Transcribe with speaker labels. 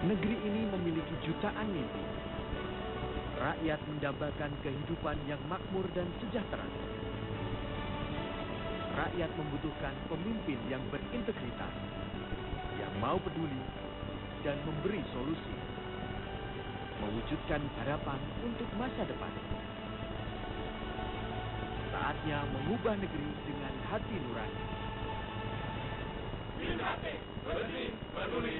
Speaker 1: Negeri ini memiliki jutaan mimpi. Rakyat mendambakan kehidupan yang makmur dan sejahtera. Rakyat membutuhkan pemimpin yang berintegritas, yang mau peduli dan memberi solusi. Mewujudkan harapan untuk masa depan. Saatnya mengubah negeri dengan hati nurani.
Speaker 2: Minati, peduli, peduli.